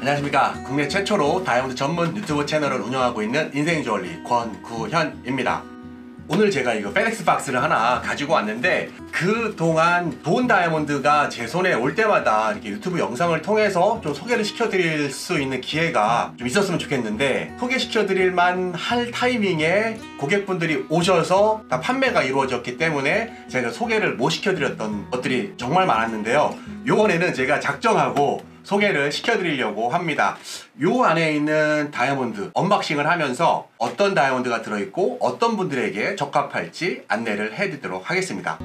안녕하십니까. 국내 최초로 다이아몬드 전문 유튜브 채널을 운영하고 있는 인생주얼리 권구현입니다. 오늘 제가 이거 페덱스 박스를 하나 가지고 왔는데 그동안 본 다이아몬드가 제 손에 올 때마다 이렇게 유튜브 영상을 통해서 좀 소개를 시켜드릴 수 있는 기회가 좀 있었으면 좋겠는데 소개시켜드릴 만할 타이밍에 고객분들이 오셔서 다 판매가 이루어졌기 때문에 제가 소개를 못 시켜드렸던 것들이 정말 많았는데요. 요번에는 제가 작정하고 소개를 시켜드리려고 합니다. 요 안에 있는 다이아몬드 언박싱을 하면서 어떤 다이아몬드가 들어있고 어떤 분들에게 적합할지 안내를 해드리도록 하겠습니다.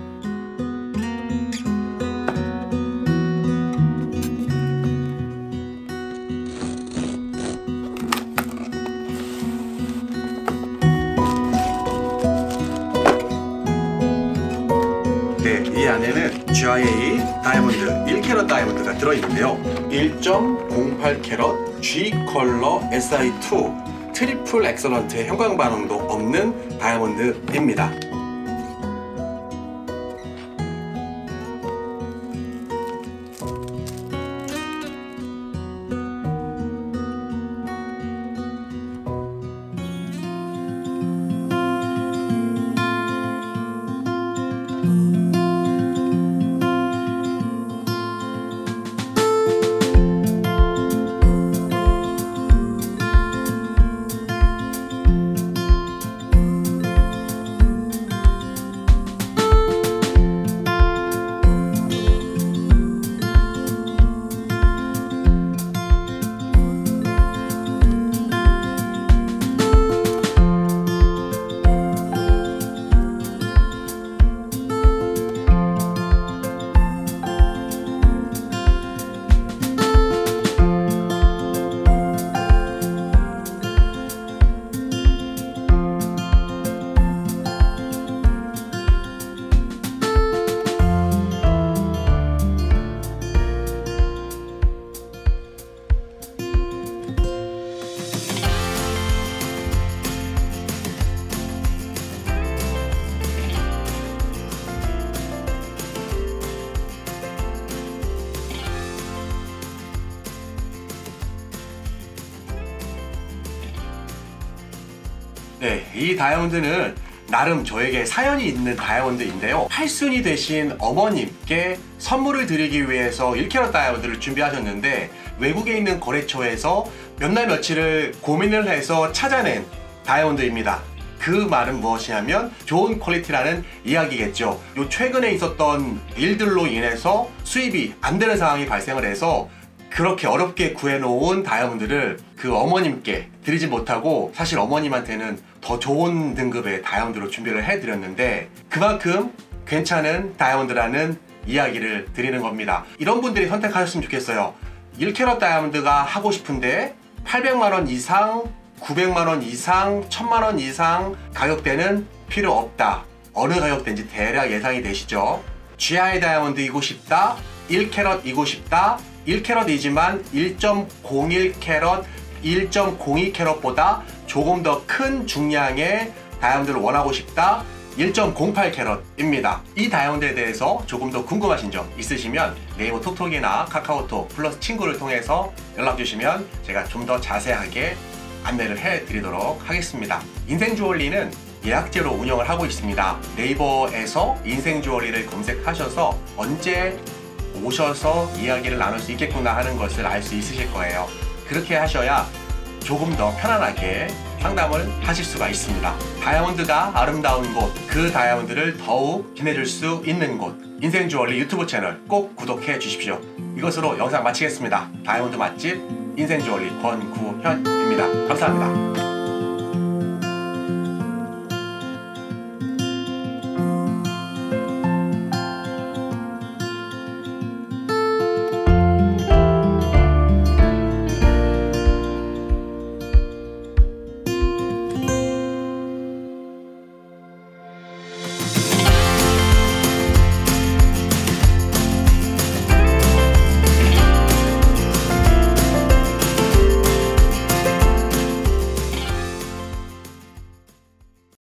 3캐럿 다이아몬드가 들어있는데요. 1.08캐럿 G 컬러 SI2 트리플 엑설런트의 형광 반응도 없는 다이아몬드입니다. 네, 이 다이아몬드는 나름 저에게 사연이 있는 다이아몬드인데요. 8순이 되신 어머님께 선물을 드리기 위해서 1캐럿 다이아몬드를 준비하셨는데 외국에 있는 거래처에서 몇 날 며칠을 고민을 해서 찾아낸 다이아몬드입니다. 그 말은 무엇이냐면 좋은 퀄리티라는 이야기겠죠. 요 최근에 있었던 일들로 인해서 수입이 안 되는 상황이 발생을 해서 그렇게 어렵게 구해놓은 다이아몬드를 그 어머님께 드리지 못하고 사실 어머님한테는 더 좋은 등급의 다이아몬드로 준비를 해드렸는데 그만큼 괜찮은 다이아몬드라는 이야기를 드리는 겁니다. 이런 분들이 선택하셨으면 좋겠어요. 1캐럿 다이아몬드가 하고 싶은데 800만원 이상, 900만원 이상, 1000만원 이상 가격대는 필요 없다. 어느 가격대인지 대략 예상이 되시죠? GI 다이아몬드이고 싶다, 1캐럿이고 싶다, 1캐럿이지만 1.01캐럿, 1.02캐럿보다 조금 더 큰 중량의 다이아몬드를 원하고 싶다 1.08캐럿입니다. 이 다이아몬드에 대해서 조금 더 궁금하신 점 있으시면 네이버 톡톡이나 카카오톡 플러스 친구를 통해서 연락 주시면 제가 좀 더 자세하게 안내를 해드리도록 하겠습니다. 인생 주얼리는 예약제로 운영을 하고 있습니다. 네이버에서 인생 주얼리를 검색하셔서 언제 오셔서 이야기를 나눌 수 있겠구나 하는 것을 알 수 있으실 거예요. 그렇게 하셔야 조금 더 편안하게 상담을 하실 수가 있습니다. 다이아몬드가 아름다운 곳, 그 다이아몬드를 더욱 빛내줄 수 있는 곳, 인생 주얼리 유튜브 채널 꼭 구독해 주십시오. 이것으로 영상 마치겠습니다. 다이아몬드 맛집 인생 주얼리 권구현입니다. 감사합니다.